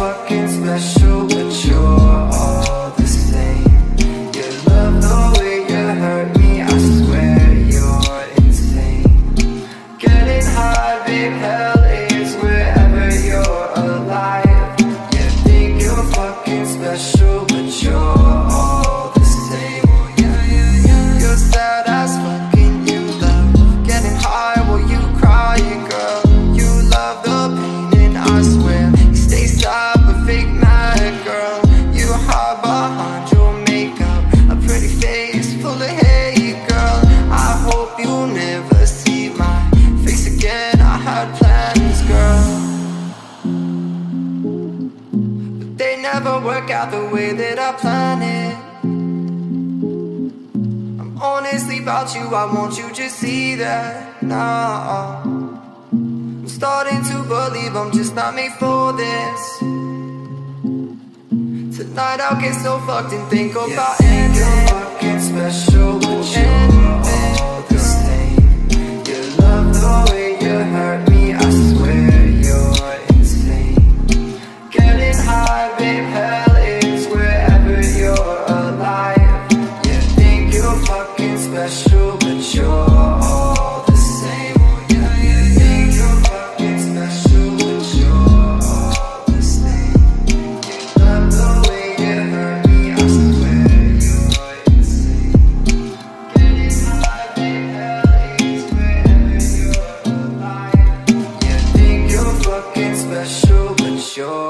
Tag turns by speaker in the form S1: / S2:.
S1: fucking special, but you're all the same. You love the way you hurt me, I swear you're insane. Getting high, big hell work out the way that I planned it. I'm honestly about you, I want you to see that now. I'm starting to believe I'm just not made for this. Tonight I'll get so fucked and think about you ending special, but you're all the same. You think you're fucking special, but you're all the same. You love the way you hurt me, I swear you are insane. My you're. You think you're fucking special, but you're.